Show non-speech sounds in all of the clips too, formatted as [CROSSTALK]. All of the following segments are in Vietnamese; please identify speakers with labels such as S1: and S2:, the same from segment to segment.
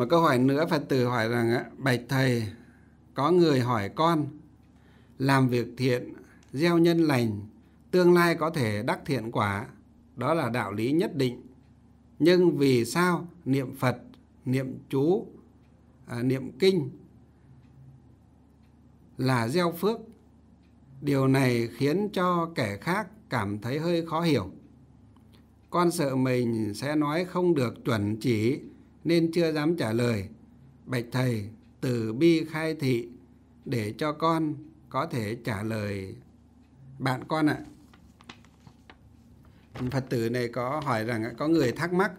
S1: một câu hỏi nữa phật tử hỏi rằng bạch thầy có người hỏi con làm việc thiện gieo nhân lành tương lai có thể đắc thiện quả đó là đạo lý nhất định. Nhưng vì sao niệm phật niệm chú à, niệm kinh là gieo phước? Điều này khiến cho kẻ khác cảm thấy hơi khó hiểu. Con sợ mình sẽ nói không được chuẩn chỉ nên chưa dám trả lời. Bạch thầy từ bi khai thị để cho con có thể trả lời. Bạn con ạ phật tử này có hỏi rằng có người thắc mắc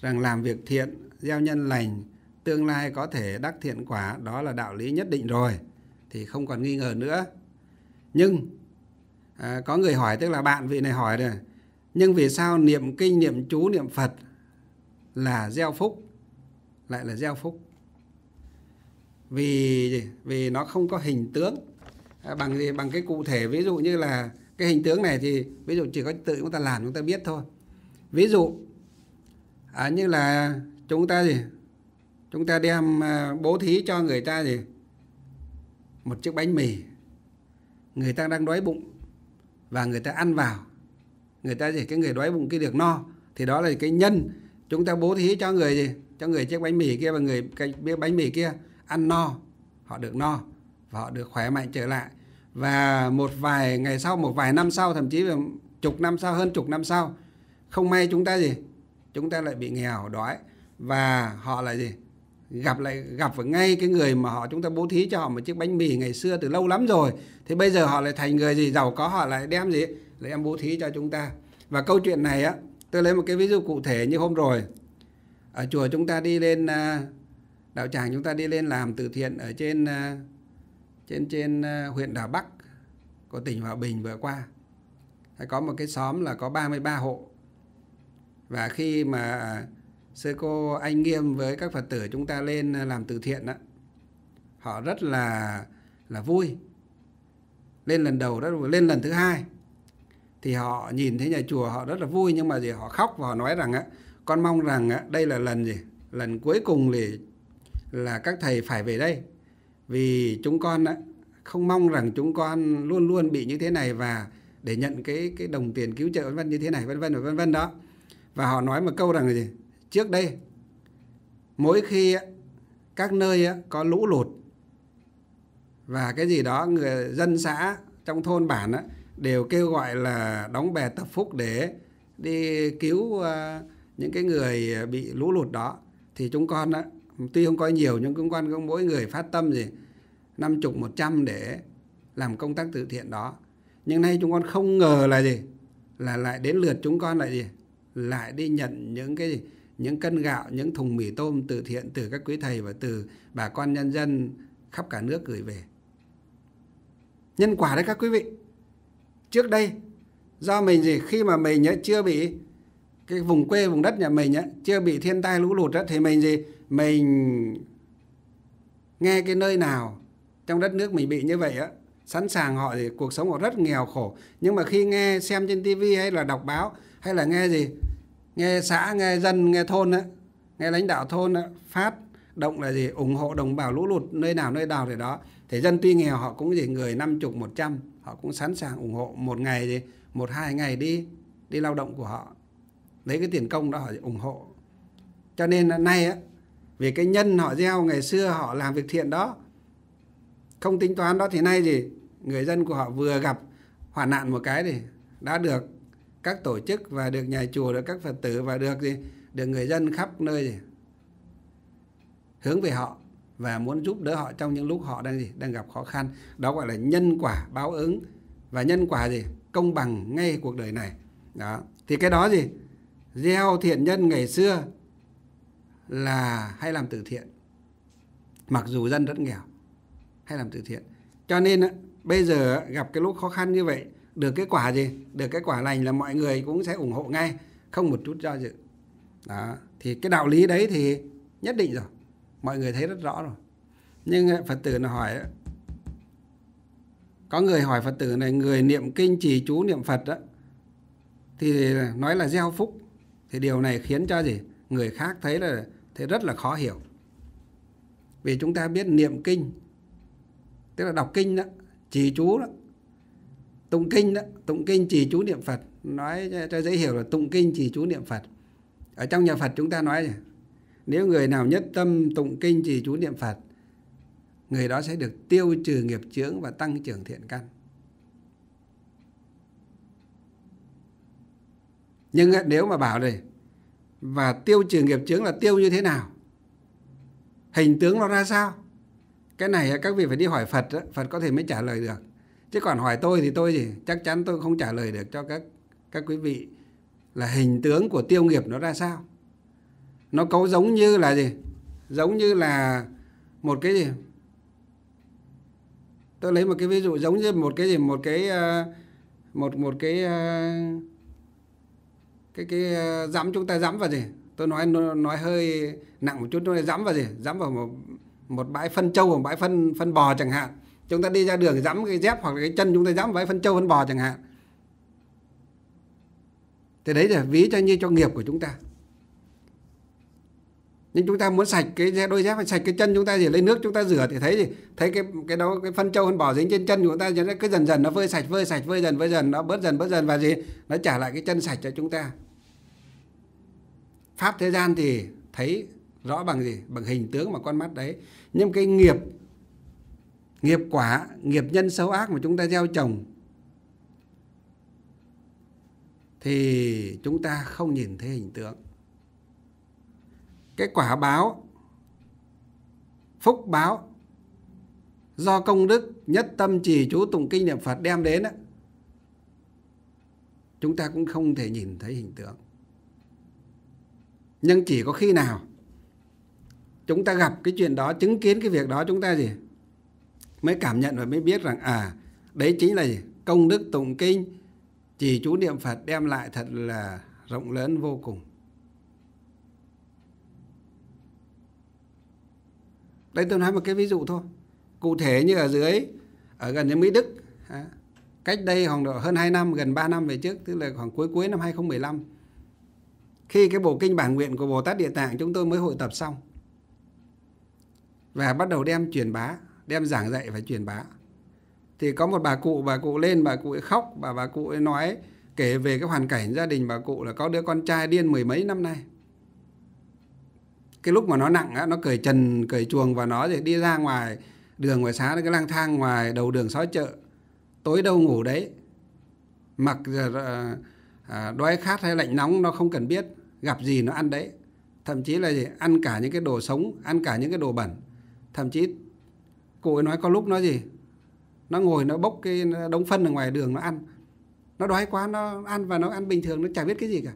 S1: rằng làm việc thiện gieo nhân lành tương lai có thể đắc thiện quả đó là đạo lý nhất định rồi thì không còn nghi ngờ nữa. Nhưng à, có người hỏi tức là bạn vị này hỏi rồi nhưng vì sao niệm kinh niệm chú niệm phật là gieo phúc? Lại là gieo phúc. Vì vì nó không có hình tướng. À, bằng gì? Bằng cái cụ thể. Ví dụ như là cái hình tướng này thì ví dụ chỉ có tự chúng ta làm chúng ta biết thôi. Ví dụ à, như là chúng ta gì? Chúng ta đem à, bố thí cho người ta gì? Một chiếc bánh mì. Người ta đang đói bụng và người ta ăn vào. Người ta gì? Cái người đói bụng kia được no. Thì đó là cái nhân. Chúng ta bố thí cho người gì? Cho người chiếc bánh mì kia và người cái bánh mì kia ăn no. Họ được no và họ được khỏe mạnh trở lại. Và một vài ngày sau, một vài năm sau, thậm chí là chục năm sau, hơn chục năm sau, không may chúng ta gì? Chúng ta lại bị nghèo đói. Và họ lại gì? Gặp lại, gặp với ngay cái người mà họ, chúng ta bố thí cho họ một chiếc bánh mì ngày xưa từ lâu lắm rồi. Thì bây giờ họ lại thành người gì? Giàu có, họ lại đem gì? Lại em bố thí cho chúng ta. Và câu chuyện này á, tôi lấy một cái ví dụ cụ thể như hôm rồi ở chùa chúng ta đi lên à, đạo tràng chúng ta đi lên làm từ thiện ở trên à, trên trên à, huyện đảo Bắc của tỉnh Hòa Bình vừa qua. Có một cái xóm là có 33 hộ. Và khi mà sư cô anh nghiêm với các phật tử chúng ta lên làm từ thiện đó họ rất là là vui. Lên lần đầu rất là lên lần thứ hai, thì họ nhìn thấy nhà chùa họ rất là vui, nhưng mà gì họ khóc và họ nói rằng á con mong rằng, á, đây là lần gì? Lần cuối cùng thì là các thầy phải về đây. Vì chúng con, á, không mong rằng chúng con luôn luôn bị như thế này và để nhận cái cái đồng tiền cứu trợ vân vân như thế này, vân vân và vân vân đó. Và họ nói một câu rằng là gì? Trước đây, mỗi khi các nơi có lũ lụt và cái gì đó, người dân xã trong thôn bản đều kêu gọi là đóng bè tập phúc để đi cứu à, những cái người à, bị lũ lụt đó thì chúng con tuy không có nhiều nhưng chúng con có mỗi người phát tâm gì năm chục một trăm để làm công tác từ thiện đó. Nhưng nay chúng con không ngờ là gì? Là lại đến lượt chúng con lại gì? Lại đi nhận những cái gì? Những cân gạo, những thùng mì tôm từ thiện từ các quý thầy và từ bà con nhân dân khắp cả nước gửi về. Nhân quả đấy các quý vị. Trước đây do mình gì? Khi mà mình chưa bị cái vùng quê vùng đất nhà mình á chưa bị thiên tai lũ lụt đó, thì mình gì? Mình nghe cái nơi nào trong đất nước mình bị như vậy á sẵn sàng họ thì cuộc sống họ rất nghèo khổ. Nhưng mà khi nghe xem trên tivi hay là đọc báo hay là nghe gì nghe xã nghe dân nghe thôn á nghe lãnh đạo thôn á, phát động là gì? Ủng hộ đồng bào lũ lụt nơi nào nơi nào thì đó. Thì dân tuy nghèo họ cũng gì? Người năm chục một trăm họ cũng sẵn sàng ủng hộ. Một ngày gì? Một hai ngày đi đi lao động của họ lấy cái tiền công đó họ ủng hộ. Cho nên nay á, vì cái nhân họ gieo, ngày xưa họ làm việc thiện đó, không tính toán đó, thì nay gì người dân của họ vừa gặp hoạn nạn một cái thì đã được các tổ chức và được nhà chùa, được các phật tử và được gì? Được người dân khắp nơi gì hướng về họ và muốn giúp đỡ họ trong những lúc họ đang gì? Đang gặp khó khăn. Đó gọi là nhân quả báo ứng. Và nhân quả gì? Công bằng ngay cuộc đời này. Đó. Thì cái đó gì? Gieo thiện nhân ngày xưa là hay làm từ thiện. Mặc dù dân rất nghèo, hay làm từ thiện. Cho nên bây giờ gặp cái lúc khó khăn như vậy, được cái quả gì? Được cái quả lành là mọi người cũng sẽ ủng hộ ngay, không một chút do dự. Đó, thì cái đạo lý đấy thì nhất định rồi, mọi người thấy rất rõ rồi. Nhưng phật tử nó hỏi có người hỏi phật tử này, người niệm kinh trì chú niệm phật đó thì nói là gieo phúc thì điều này khiến cho gì? Người khác thấy là, thấy rất là khó hiểu. Vì chúng ta biết niệm kinh, tức là đọc kinh đó, trì chú đó, tụng kinh đó, tụng kinh trì chú niệm phật. Nói cho dễ hiểu là tụng kinh trì chú niệm phật. Ở trong nhà phật chúng ta nói nếu người nào nhất tâm tụng kinh trì chú niệm phật, người đó sẽ được tiêu trừ nghiệp chướng và tăng trưởng thiện căn. Nhưng nếu mà bảo này và tiêu trừ nghiệp chướng là tiêu như thế nào? Hình tướng nó ra sao? Cái này các vị phải đi hỏi phật đó, phật có thể mới trả lời được. Chứ còn hỏi tôi thì tôi thì chắc chắn tôi không trả lời được cho các các quý vị là hình tướng của tiêu nghiệp nó ra sao. Nó có giống như là gì? Giống như là một cái gì? Tôi lấy một cái ví dụ giống như một cái gì? Một cái ờ, một một cái ờ, cái cái ờ, dám chúng ta dám vào gì? Tôi nói nói hơi nặng một chút tôi dám vào gì? Dám vào một một bãi phân trâu, một bãi phân phân bò chẳng hạn. Chúng ta đi ra đường dám cái dép hoặc là cái chân chúng ta dám bãi phân trâu, phân bò chẳng hạn. Thì đấy là ví cho như cho nghiệp của chúng ta. Nhưng chúng ta muốn sạch cái đôi dép phải sạch cái chân chúng ta thì lấy nước chúng ta rửa thì thấy gì? Thấy cái cái đó, cái phân trâu, phân bò dính trên chân của chúng ta nó cứ dần dần nó vơi sạch vơi sạch, vơi dần vơi dần, nó bớt dần bớt dần và gì? Nó trả lại cái chân sạch cho chúng ta pháp thế gian thì thấy rõ bằng gì? Bằng hình tướng mà con mắt đấy. Nhưng cái nghiệp nghiệp quả nghiệp nhân xấu ác mà chúng ta gieo trồng thì chúng ta không nhìn thấy hình tướng. cái quả báo phúc báo do công đức nhất tâm trì chú tụng kinh niệm phật đem đến đó, chúng ta cũng không thể nhìn thấy hình tượng nhưng chỉ có khi nào chúng ta gặp cái chuyện đó, chứng kiến cái việc đó, chúng ta gì? Mới cảm nhận và mới biết rằng à đấy chính là gì? Công đức tụng kinh chỉ chú niệm phật, đem lại thật là rộng lớn vô cùng. Đây tôi nói một cái ví dụ thôi. Cụ thể như ở dưới, ở gần như Mỹ Đức à, cách đây khoảng độ hơn 2 năm, gần 3 năm về trước, tức là khoảng cuối cuối năm 2015 khi cái bộ kinh bản nguyện của Bồ Tát Địa Tạng chúng tôi mới hội tập xong. Và bắt đầu đem truyền bá đem giảng dạy và truyền bá. Thì có một bà cụ bà cụ lên bà cụ ấy khóc bà bà cụ ấy nói kể về cái hoàn cảnh gia đình bà cụ là có đứa con trai điên mười mấy năm nay. Cái lúc mà nó nặng á, nó cởi trần cởi chuồng và nó thì đi ra ngoài đường ngoài xá nó cái lang thang ngoài đầu đường xó chợ. Tối đâu ngủ đấy mặc giờ ờ, à, đói khát hay lạnh nóng nó không cần biết gặp gì nó ăn đấy. Thậm chí là gì? Ăn cả những cái đồ sống ăn cả những cái đồ bẩn. Thậm chí cụ ấy nói có lúc nó gì? Nó ngồi nó bốc cái đống phân ở ngoài đường nó ăn. Nó đói quá nó ăn và nó ăn bình thường nó chả biết cái gì cả.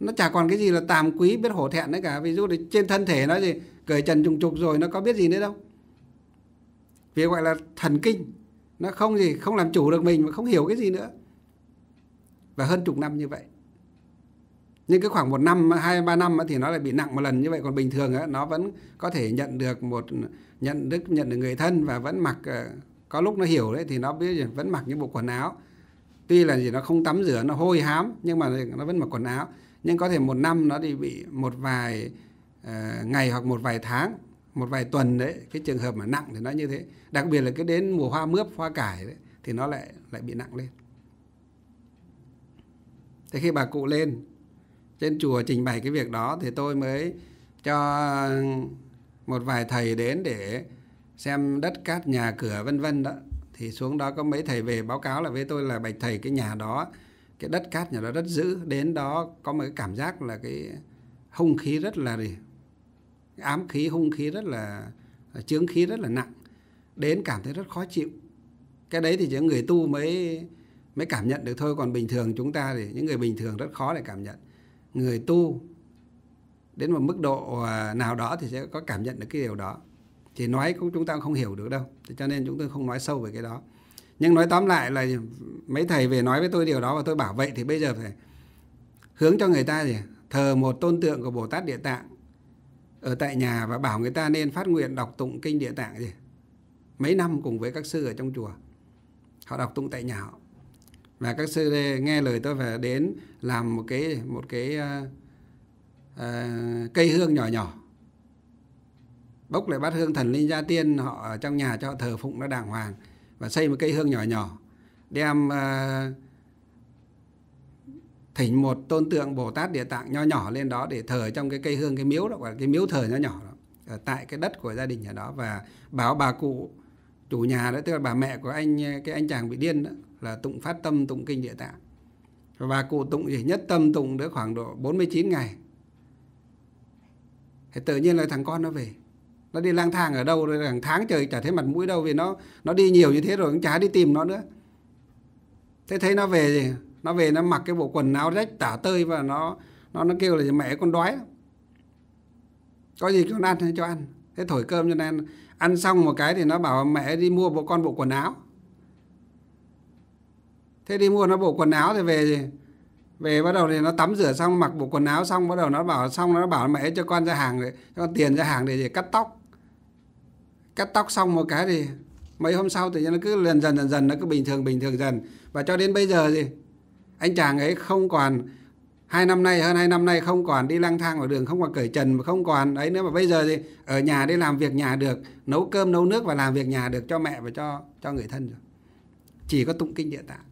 S1: Nó chả còn cái gì là tàm quý biết hổ thẹn đấy cả. Ví dụ trên thân thể nó gì? Cởi trần trùng trục rồi nó có biết gì nữa đâu. Vì gọi là thần kinh. Nó không gì không làm chủ được mình mà không hiểu cái gì nữa và hơn chục năm như vậy. Nhưng cái khoảng một năm, hai, ba năm thì nó lại bị nặng một lần như vậy. Còn bình thường nó vẫn có thể nhận được một, nhận đức, nhận được người thân và vẫn mặc ờ, có lúc nó hiểu đấy thì nó biết vẫn mặc những bộ quần áo. Tuy là gì nó không tắm rửa, nó hôi hám, nhưng mà nó vẫn mặc quần áo. Nhưng có thể một năm nó thì bị một vài ờ, ngày hoặc một vài tháng, một vài tuần đấy, cái trường hợp mà nặng thì nó như thế. Đặc biệt là cái đến mùa hoa mướp, hoa cải đấy, thì nó lại lại bị nặng lên thế khi bà cụ lên, trên chùa trình bày cái việc đó, thì tôi mới cho một vài thầy đến để xem đất cát, nhà cửa, vân vân đó. Thì xuống đó có mấy thầy về báo cáo là với tôi là bạch thầy cái nhà đó, cái đất cát nhà đó rất dữ. Đến đó có một cái cảm giác là cái hung khí rất là gì, ám khí, hung khí rất là, chướng khí rất là nặng. Đến cảm thấy rất khó chịu. Cái đấy thì những người tu mới mới cảm nhận được thôi. Còn bình thường chúng ta thì những người bình thường rất khó để cảm nhận. Người tu đến một mức độ à, nào đó thì sẽ có cảm nhận được cái điều đó. Thì nói cũng, chúng ta cũng không hiểu được đâu. Cho nên chúng tôi không nói sâu về cái đó. Nhưng nói tóm lại là mấy thầy về nói với tôi điều đó và tôi bảo vậy thì bây giờ phải hướng cho người ta gì? Thờ một tôn tượng của Bồ Tát Địa Tạng ở tại nhà và bảo người ta nên phát nguyện đọc tụng kinh Địa Tạng gì? Mấy năm cùng với các sư ở trong chùa. Họ đọc tụng tại nhà họ và các sư nghe lời tôi phải đến làm một cái một cái uh, uh, cây hương nhỏ nhỏ. Bốc lại bát hương thần linh gia tiên họ ở trong nhà cho họ thờ phụng nó đàng hoàng và xây một cây hương nhỏ nhỏ đem uh, thỉnh một tôn tượng Bồ Tát Địa Tạng nho nhỏ lên đó để thờ trong cái cây hương cái miếu đó gọi là cái miếu thờ nho nhỏ đó ở tại cái đất của gia đình nhà đó và báo bà cụ chủ nhà đó tức là bà mẹ của anh cái anh chàng bị điên đó là tụng phát tâm, tụng kinh địa tạng. Và cụ tụng chỉ nhất tâm tụng được khoảng độ 49 ngày. Thì tự nhiên là thằng con nó về. Nó đi lang thang ở đâu, rồi hàng tháng trời chả thấy mặt mũi đâu, vì nó nó đi nhiều như thế rồi cũng chả đi tìm nó nữa. Thế thấy nó về gì nó về nó mặc cái bộ quần áo rách tả tơi và nó nó nó kêu là mẹ con đói. Có gì con ăn cho ăn? Thế thổi cơm cho nên ăn xong một cái thì nó bảo mẹ đi mua bộ, con bộ quần áo thế đi mua nó bộ quần áo thì về gì về bắt đầu thì nó tắm rửa xong mặc bộ quần áo xong bắt đầu nó bảo xong nó bảo mẹ cho con ra hàng để cho con tiền ra hàng để, để cắt tóc. Cắt tóc xong một cái thì mấy hôm sau thì nó cứ dần dần dần dần nó cứ bình thường bình thường dần. Và cho đến bây giờ gì anh chàng ấy không còn hai năm nay hơn hai năm nay không còn đi lang thang ở đường không còn cởi trần mà không còn ấy nữa. Mà bây giờ thì ở nhà đi làm việc nhà được nấu cơm nấu nước và làm việc nhà được cho mẹ và cho cho người thân rồi. Chỉ có tụng kinh địa tạng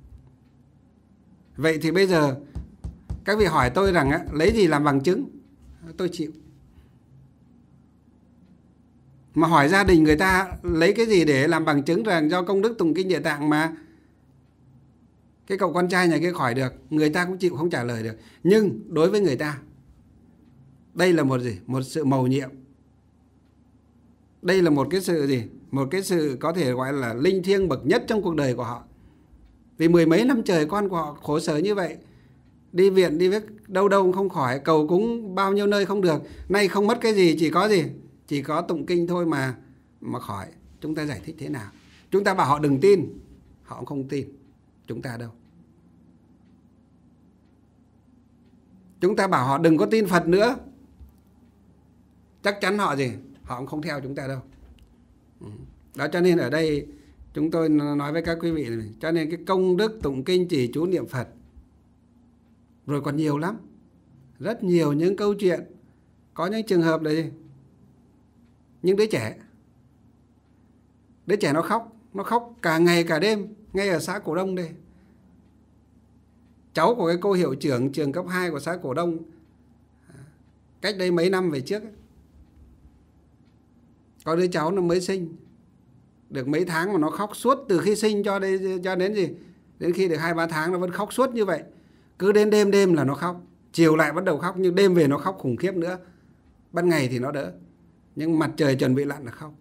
S1: vậy thì bây giờ các vị hỏi tôi rằng á, lấy gì làm bằng chứng? Tôi chịu. Mà hỏi gia đình người ta lấy cái gì để làm bằng chứng rằng do công đức tùng kinh địa tạng mà? Cái cậu con trai nhà kia khỏi được người ta cũng chịu không trả lời được. Nhưng đối với người ta đây là một gì? Một sự mầu nhiệm. Đây là một cái sự gì? Một cái sự có thể gọi là linh thiêng bậc nhất trong cuộc đời của họ vì mười mấy năm trời con của họ khổ sở như vậy, đi viện, đi với đâu đâu cũng không khỏi, cầu cúng bao nhiêu nơi không được. Nay không mất cái gì, chỉ có gì? Chỉ có tụng kinh thôi mà mà khỏi. Chúng ta giải thích thế nào? Chúng ta bảo họ đừng tin, họ cũng không tin. Chúng ta đâu? Chúng ta bảo họ đừng có tin Phật nữa. Chắc chắn họ gì? Họ cũng không theo chúng ta đâu. Ừ. Đó, cho nên ở đây chúng tôi nói với các quý vị này, cho nên cái công đức tụng kinh chỉ chú niệm Phật, rồi còn nhiều lắm. Rất nhiều những câu chuyện, có những trường hợp là gì những đứa trẻ đứa trẻ nó khóc nó khóc cả ngày cả đêm, ngay ở xã cổ đông đây. Cháu của cái cô hiệu trưởng trường cấp 2 của xã cổ đông, cách đây mấy năm về trước có đứa cháu nó mới sinh được mấy tháng mà nó khóc suốt từ khi sinh cho đến cho đến gì? Đến khi được hai ba tháng nó vẫn khóc suốt như vậy. Cứ đến đêm đêm là nó khóc. Chiều lại bắt đầu khóc nhưng đêm về nó khóc khủng khiếp nữa. Ban ngày thì nó đỡ. Nhưng mặt trời chuẩn bị lặn là khóc.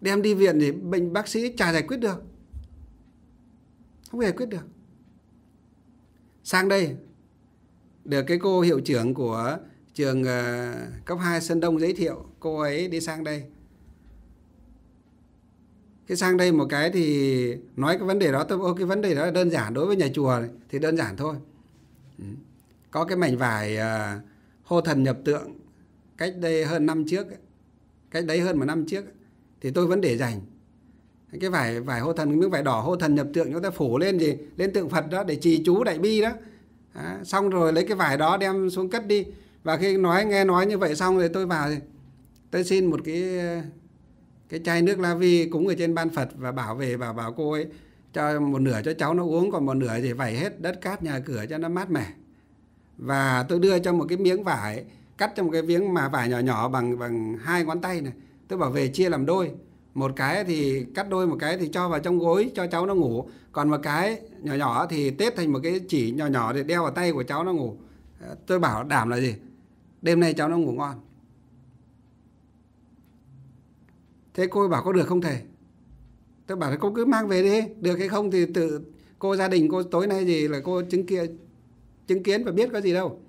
S1: Đem đi viện thì bệnh bác sĩ chả giải quyết được. Không giải quyết được. Sang đây được cái cô hiệu trưởng của trường uh, cấp 2 Sơn Đông giới thiệu cô ấy đi sang đây cái sang đây một cái thì nói cái vấn đề đó tôi ô cái vấn đề đó là đơn giản đối với nhà chùa này, thì đơn giản thôi. Ừ. Có cái mảnh vải uh, hô thần nhập tượng cách đây hơn năm trước cách đấy hơn một năm trước thì tôi vẫn để dành. Cái vải vải hô thần miếng vải đỏ hô thần nhập tượng chúng ta phủ lên gì? Lên tượng phật đó để trì chú đại bi đó. À, xong rồi lấy cái vải đó đem xuống cất đi. Và khi nói nghe nói như vậy xong rồi tôi vào thì tôi xin một cái cái chai nước la vi cúng ở trên ban phật và bảo về, bảo bảo cô ấy, cho một nửa cho cháu nó uống, còn một nửa thì vẩy hết đất cát nhà cửa cho nó mát mẻ. Và tôi đưa cho một cái miếng vải, cắt trong một cái miếng mà vải nhỏ nhỏ bằng bằng hai ngón tay này. Tôi bảo về chia làm đôi. Một cái thì cắt đôi, một cái thì cho vào trong gối, cho cháu nó ngủ. Còn một cái nhỏ nhỏ thì tết thành một cái chỉ nhỏ nhỏ để đeo vào tay của cháu nó ngủ. Tôi bảo đảm là gì? Đêm nay cháu nó ngủ ngon. Thế cô bảo có được không thầy? Tôi bảo là cô cứ mang về đi. Được hay không thì tự cô gia đình cô tối nay gì là cô chứng kiến chứng kiến và biết có gì đâu.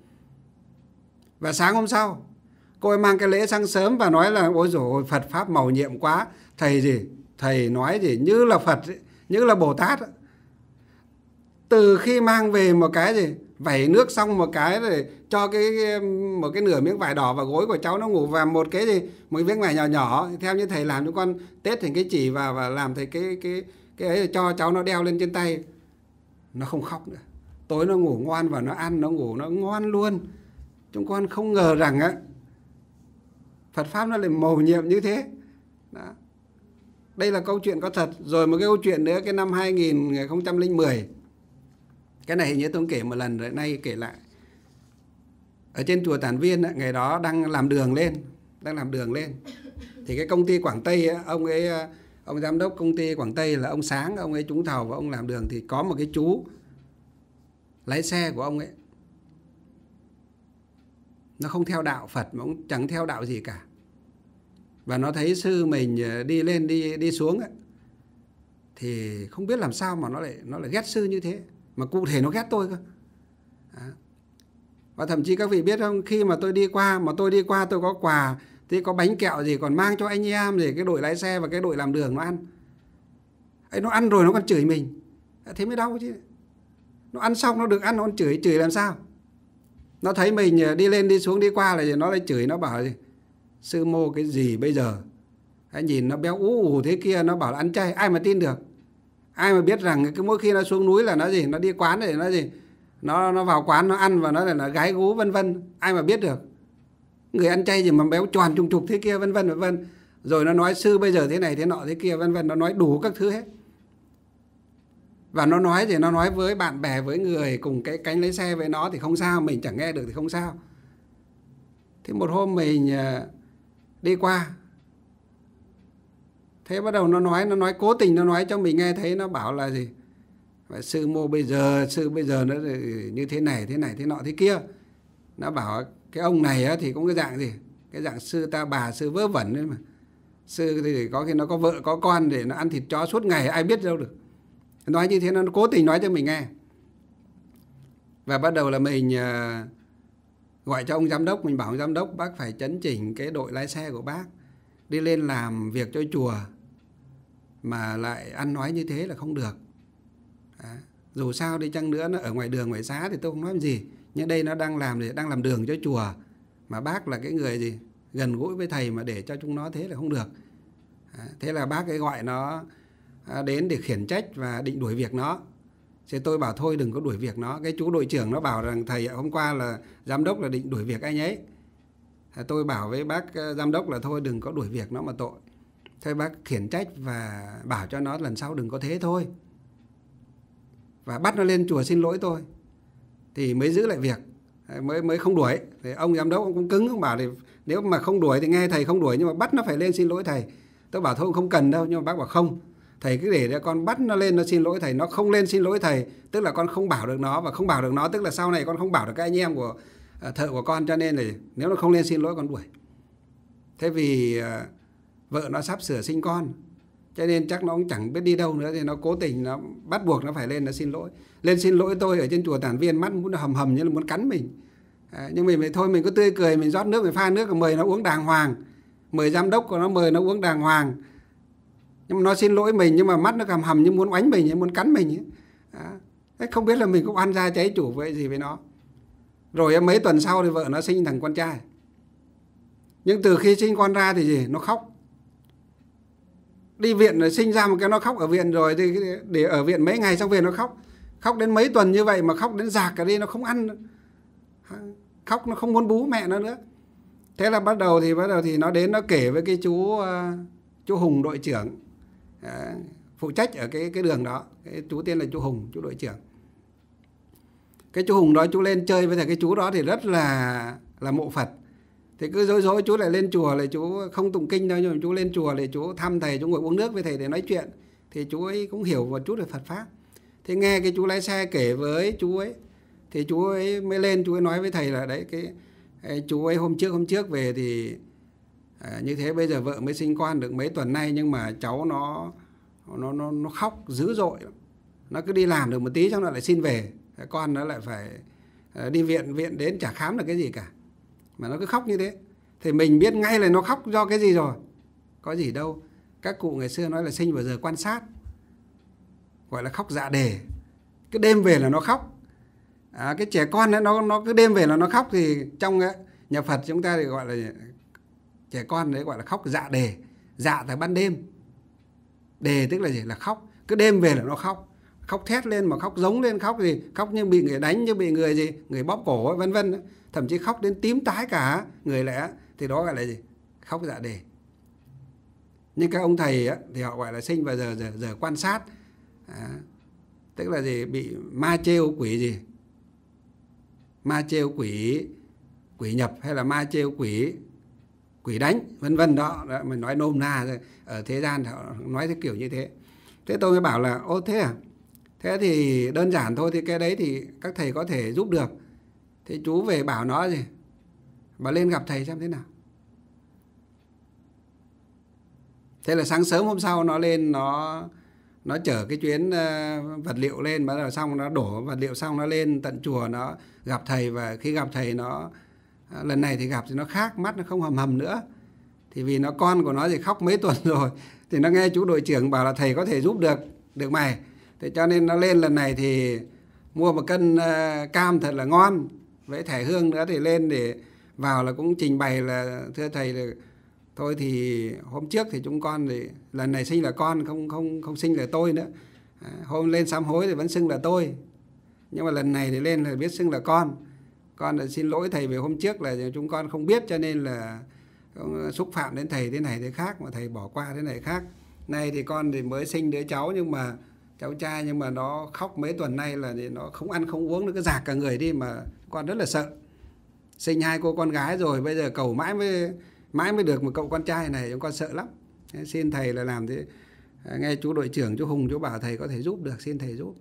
S1: Và sáng hôm sau, cô ấy mang cái lễ sang sớm và nói là, ôi dồi Phật Pháp màu nhiệm quá. Thầy gì? Thầy nói gì? Như là phật, như là bồ tát. Từ khi mang về một cái gì? Vẩy nước xong một cái rồi cho cái một cái nửa miếng vải đỏ vào gối của cháu nó ngủ. Và một cái gì? Một cái miếng vải nhỏ nhỏ. Theo như thầy làm cho con tết thành cái chỉ và và làm thầy cái cái cái ấy cho cháu nó đeo lên trên tay. Nó không khóc nữa. Tối nó ngủ ngoan và nó ăn, nó ngủ, nó ngoan luôn. Chúng con không ngờ rằng á, Phật pháp nó lại mầu nhiệm như thế. Đó. đây là câu chuyện có thật. Rồi một cái câu chuyện nữa, cái năm 2010 cái này hình như tôi kể một lần rồi nay kể lại. Ở trên chùa Tản Viên ngày đó đang làm đường lên đang làm đường lên. Thì cái công ty Quảng Tây ông ấy ờ, ông giám đốc công ty Quảng Tây là ông Sáng ông ấy trúng thầu và ông làm đường. Thì có một cái chú lái xe của ông ấy. Nó không theo đạo Phật mà cũng chẳng theo đạo gì cả. Và nó thấy sư mình ờ, đi lên đi đi xuống ấy, thì không biết làm sao mà nó lại nó lại ghét sư như thế mà cụ thể nó ghét tôi cơ. Và thậm chí các vị biết không, khi mà tôi đi qua, mà tôi đi qua tôi có quà, thì có bánh kẹo gì còn mang cho anh em gì, cái đội lái xe và cái đội làm đường nó ăn. Ấy, nó ăn rồi nó còn chửi mình. Thế mới đau chứ. Nó ăn xong nó được ăn, nó còn chửi chửi làm sao? Nó thấy mình ờ, đi lên đi xuống đi qua là nó lại chửi, nó bảo gì? Sư mô, cái gì bây giờ? Anh nhìn nó béo ú ù thế kia, nó bảo là ăn chay, ai mà tin được? Ai mà biết rằng cái mỗi khi nó xuống núi là nó gì? Nó đi quán để nó gì? Nó nó vào quán, nó ăn và nó là nó gái gú, vân vân. Ai mà biết được? Người ăn chay gì mà béo tròn, trùng trục thế kia, vân vân vân vân. Rồi nó nói sư bây giờ thế này, thế nọ, thế kia, vân vân. Nó nói đủ các thứ hết. Và nó nói thì nó nói với bạn bè, với người cùng cái cánh lấy xe với nó thì không sao, mình chẳng nghe được thì không sao. Thế một hôm mình ờ, đi qua thế bắt đầu nó nói nó nói cố tình nó nói cho mình nghe thấy nó bảo là gì? Sư mô bây giờ sư bây giờ nó như thế này thế này thế nọ thế kia. Nó bảo cái ông này á, thì cũng cái dạng gì? Cái dạng sư ta bà sư vớ vẩn đấy mà. Sư thì có khi nó có vợ có con để nó ăn thịt chó suốt ngày ai biết đâu được. Nói như thế nó cố tình nói cho mình nghe. Và bắt đầu là mình à, gọi cho ông giám đốc mình bảo ông giám đốc bác phải chấn chỉnh cái đội lái xe của bác. Đi lên làm việc cho chùa mà lại ăn nói như thế là không được à, dù sao đi chăng nữa nó ở ngoài đường ngoài xá thì tôi không nói gì nhưng đây nó đang làm thì đang làm đường cho chùa mà bác là cái người gì gần gũi với thầy mà để cho chúng nó thế là không được à, thế là bác ấy gọi nó đến để khiển trách và định đuổi việc nó Thế tôi bảo thôi đừng có đuổi việc nó. Cái chú đội trưởng nó bảo rằng thầy hôm qua là giám đốc là định đuổi việc anh ấy. Tôi bảo với bác giám đốc là thôi đừng có đuổi việc nó mà tội. Thôi bác khiển trách và bảo cho nó lần sau đừng có thế thôi. Và bắt nó lên chùa xin lỗi tôi. Thì mới giữ lại việc. Mới mới không đuổi. Thì ông giám đốc ông cũng cứng, ông bảo thì nếu mà không đuổi thì nghe thầy không đuổi, nhưng mà bắt nó phải lên xin lỗi thầy. Tôi bảo thôi, không cần đâu, nhưng mà bác bảo không thầy cứ để cho con bắt nó lên, nó xin lỗi thầy nó không lên xin lỗi thầy, tức là con không bảo được nó và không bảo được nó, tức là sau này con không bảo được các anh em của ờ, thợ của con cho nên là nếu nó không lên xin lỗi, con đuổi thế vì ờ, vợ nó sắp sửa sinh con. Cho nên chắc nó cũng chẳng biết đi đâu nữa thì nó cố tình nó bắt buộc nó phải lên nó xin lỗi. Lên xin lỗi tôi ở trên chùa tản viên mắt muốn hầm hầm như là muốn cắn mình. À, nhưng mình thôi mình cứ tươi cười mình rót nước mình pha nước mời nó uống đàng hoàng. Mời giám đốc của nó mời nó uống đàng hoàng. Nhưng mà nó xin lỗi mình nhưng mà mắt nó cầm hầm như muốn oánh mình như muốn cắn mình ấy. Không biết là mình cũng ăn ra cháy chủ với gì với nó. Rồi mấy tuần sau thì vợ nó sinh thằng con trai. Nhưng từ khi sinh con ra thì gì? Nó khóc đi viện rồi sinh ra một cái nó khóc ở viện rồi, thì để ở viện mấy ngày xong về nó khóc. Khóc đến mấy tuần như vậy mà khóc đến giạc cả đi nó không ăn khóc nó không muốn bú mẹ nó nữa. Thế là bắt đầu thì, bắt đầu thì nó đến nó kể với cái chú ờ, chú hùng đội trưởng. Ờ, phụ trách ở cái cái đường đó. Cái chú tên là chú hùng, chú đội trưởng. Cái chú hùng đó chú lên chơi với thầy cái chú đó thì rất là là mộ phật thì cứ dối dối chú lại lên chùa lại chú không tụng kinh đâu nhưng mà chú lên chùa lại chú thăm thầy chú ngồi uống nước với thầy để nói chuyện. Thì chú ấy cũng hiểu một chút về Phật pháp. Thế nghe cái chú lái xe kể với chú ấy thì chú ấy mới lên chú ấy nói với thầy là đấy cái, chú ấy hôm trước hôm trước về thì à, như thế bây giờ vợ mới sinh con được mấy tuần nay nhưng mà cháu nó nó nó nó khóc dữ dội nó cứ đi làm được một tí xong nó lại xin về. Con nó lại phải à, đi viện viện đến chả khám được cái gì cả mà nó cứ khóc như thế. Thì mình biết ngay là nó khóc do cái gì rồi? Có gì đâu. Các cụ ngày xưa nói là sinh vào giờ quan sát. Gọi là khóc dạ đề. Cứ đêm về là nó khóc. À, cái trẻ con ấy, nó nó cứ đêm về là nó khóc thì trong nhà Phật chúng ta thì gọi là trẻ con đấy gọi là khóc dạ đề. Dạ tại ban đêm. Đề tức là gì? Là khóc. Cứ đêm về là nó khóc khóc thét lên mà khóc giống lên khóc gì khóc như bị người đánh như bị người gì người bóp cổ vân vân thậm chí khóc đến tím tái cả người lẽ. Thì đó gọi là gì? Khóc dạ đề. Nhưng các ông thầy á, thì họ gọi là sinh vào giờ giờ giờ quan sát. À, tức là gì? Bị ma trêu quỷ gì? Ma trêu quỷ quỷ nhập hay là ma trêu quỷ quỷ đánh vân vân đó, đó mình nói nôm na rồi ở thế gian họ nói cái kiểu như thế. Thế tôi mới bảo là ô thế à? Thế thì đơn giản thôi, thì cái đấy thì các thầy có thể giúp được. Thế chú về bảo nó gì? Và lên gặp thầy xem thế nào. Thế là sáng sớm hôm sau nó lên, nó nó chở cái chuyến ờ, vật liệu lên, bắt đầu xong nó đổ vật liệu xong nó lên tận chùa, nó gặp thầy. Và khi gặp thầy nó ờ, lần này thì gặp thì nó khác, mắt nó không hầm hầm nữa. Thì vì nó, con của nó thì khóc mấy tuần [LAUGHS] rồi, thì nó nghe chú đội trưởng bảo là thầy có thể giúp được được mày thế cho nên nó lên lần này thì mua một cân uh, cam thật là ngon với thẻ hương nữa thì lên để vào là cũng trình bày là thưa thầy là thôi thì hôm trước thì chúng con thì lần này sinh là con không không không sinh là tôi nữa. À, hôm lên sám hối thì vẫn xưng là tôi. Nhưng mà lần này thì lên là biết xưng là con. Con là xin lỗi thầy về hôm trước là chúng con không biết cho nên là ờ, xúc phạm đến thầy thế này thế khác mà thầy bỏ qua thế này khác. Nay thì con thì mới sinh đứa cháu nhưng mà cháu trai nhưng mà nó khóc mấy tuần nay là thì nó không ăn không uống nó cứ giạc cả người đi mà con rất là sợ. Sinh hai cô con gái rồi, bây giờ cầu mãi mới mãi mới được một cậu con trai này con sợ lắm. Xin thầy là làm thế. À, nghe chú đội trưởng, chú hùng, chú bảo thầy có thể giúp được, xin thầy giúp.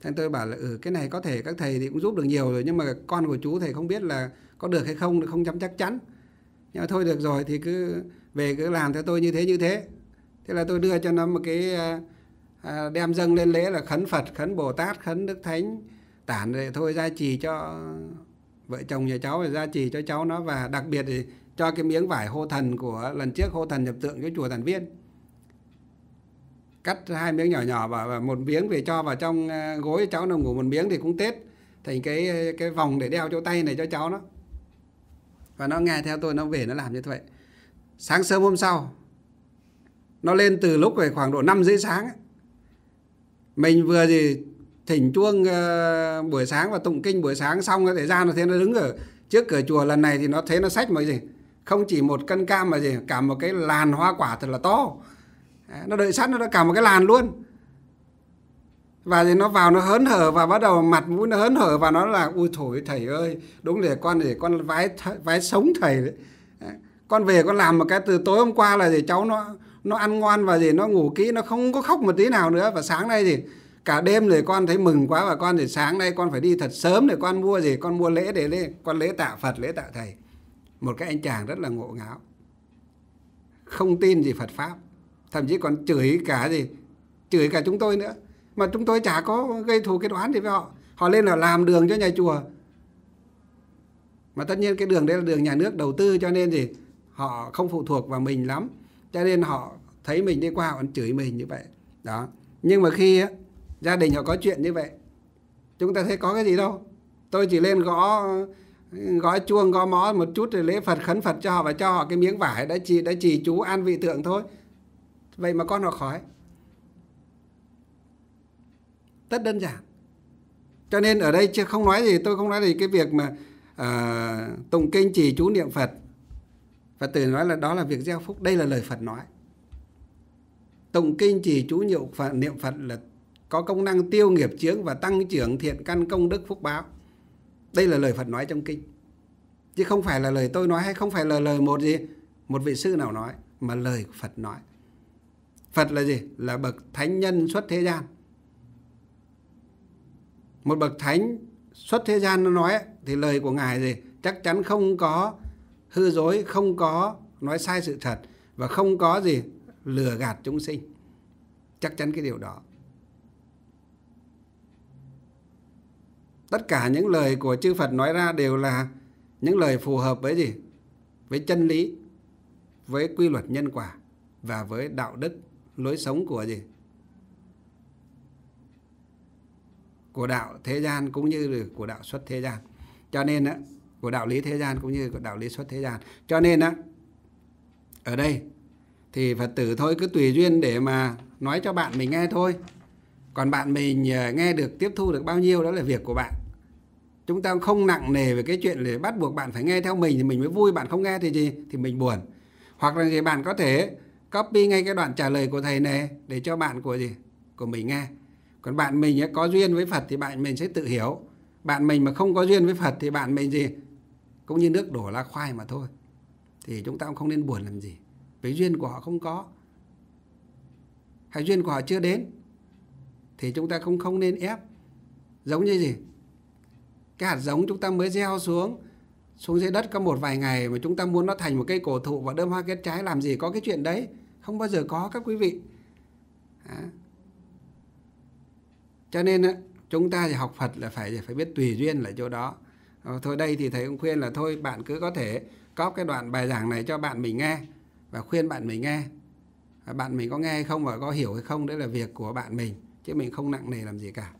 S1: Thế tôi bảo là ừ cái này có thể, các thầy thì cũng giúp được nhiều rồi, nhưng mà con của chú thầy không biết là có được hay không không chăm chắc chắn. Nhưng mà thôi được rồi, thì cứ về cứ làm theo tôi như thế như thế. Thế là tôi đưa cho nó một cái à, à, đem dâng lên lễ là khấn phật khấn bồ tát khấn đức thánh tản rồi thôi gia trì cho vợ chồng nhà cháu và gia trì cho cháu nó. Và đặc biệt thì cho cái miếng vải hô thần của lần trước hô thần nhập tượng cho chùa thần viên. Cắt hai miếng nhỏ nhỏ và một miếng về cho vào trong à, gối cháu nó ngủ một miếng thì cũng tết. Thành cái cái vòng để đeo chỗ tay này cho cháu nó. Và nó nghe theo tôi nó về nó làm như vậy. Sáng sớm hôm sau nó lên từ lúc về khoảng độ 5 rưỡi sáng mình vừa gì thỉnh chuông uh, buổi sáng và tụng kinh buổi sáng xong để ra nó thấy nó đứng ở trước cửa chùa. Lần này thì nó thấy nó sách mà gì không chỉ một cân cam mà gì cả một cái làn hoa quả thật là to. Nó đợi sẵn nó đã cả một cái làn luôn. Và thì nó vào nó hớn hở và bắt đầu mặt mũi nó hớn hở và nó là ui thổi thầy ơi đúng để con để con vái vái sống thầy đấy con về con làm một cái từ tối hôm qua là gì cháu nó nó ăn ngoan và gì, nó ngủ kỹ, nó không có khóc một tí nào nữa. Và sáng nay thì cả đêm rồi con thấy mừng quá và con thì sáng nay con phải đi thật sớm để con mua gì, con mua lễ để lên con lễ tạ phật, lễ tạ thầy. Một cái anh chàng rất là ngộ ngáo. Không tin gì phật pháp, thậm chí còn chửi cả gì, chửi cả chúng tôi nữa. Mà chúng tôi chả có gây thù cái đoán gì với họ. Họ lên là làm đường cho nhà chùa. Mà tất nhiên cái đường đấy là đường nhà nước đầu tư cho nên gì họ không phụ thuộc vào mình lắm cho nên họ thấy mình đi qua họ chửi mình như vậy. Đó. Nhưng mà khi á, gia đình họ có chuyện như vậy chúng ta thấy có cái gì đâu. Tôi chỉ lên gõ gói chuông gõ mó một chút rồi lễ phật khấn phật cho họ và cho họ cái miếng vải đã chỉ đã chỉ chú an vị thượng thôi. Vậy mà con họ khỏi rất đơn giản. Cho nên ở đây chưa không nói gì tôi không nói gì cái việc mà uh, tụng kinh chỉ chú niệm phật và từ nói là đó là việc gieo phúc, đây là lời phật nói. Tụng kinh chỉ chú niệm phật niệm phật là có công năng tiêu nghiệp chướng và tăng trưởng thiện căn công đức phúc báo. Đây là lời Phật nói trong kinh. Chứ không phải là lời tôi nói hay không phải là lời một gì, một vị sư nào nói, mà lời Phật nói. Phật là gì? Là bậc thánh nhân xuất thế gian. Một bậc thánh xuất thế gian nó nói thì lời của ngài gì? Chắc chắn không có hư dối không có nói sai sự thật và không có gì lừa gạt chúng sinh. Chắc chắn cái điều đó. Tất cả những lời của chư Phật nói ra đều là những lời phù hợp với gì? Với chân lý, với quy luật nhân quả và với đạo đức, lối sống của gì? Của đạo thế gian cũng như của đạo xuất thế gian. Cho nên của đạo lý thế gian cũng như của đạo lý xuất thế gian. Cho nên á, ở đây thì phật tử thôi cứ tùy duyên để mà nói cho bạn mình nghe thôi. Còn bạn mình ờ, nghe được, tiếp thu được bao nhiêu đó là việc của bạn. Chúng ta không nặng nề về cái chuyện để bắt buộc bạn phải nghe theo mình thì mình mới vui, bạn không nghe thì gì? Thì mình buồn. Hoặc là gì, bạn có thể copy ngay cái đoạn trả lời của thầy này để cho bạn của gì? Của mình nghe. Còn bạn mình có duyên với Phật thì bạn mình sẽ tự hiểu. Bạn mình mà không có duyên với Phật thì bạn mình gì? Cũng như nước đổ lá khoai mà thôi. Thì chúng ta cũng không nên buồn làm gì. Vì duyên của họ không có. Hay duyên của họ chưa đến, thì chúng ta không không nên ép. Giống như gì? Cái hạt giống chúng ta mới gieo xuống xuống dưới đất có một vài ngày mà chúng ta muốn nó thành một cây cổ thụ và đơm hoa kết trái, làm gì có cái chuyện đấy? Không bao giờ có các quý vị. À. cho nên chúng ta thì học Phật là phải phải biết tùy duyên là chỗ đó. Ờ, thôi đây thì thầy cũng khuyên là thôi bạn cứ có thể cóp cái đoạn bài giảng này cho bạn mình nghe và khuyên bạn mình nghe. Bạn mình có nghe hay không và có hiểu hay không, đấy là việc của bạn mình, chứ mình không nặng nề làm gì cả.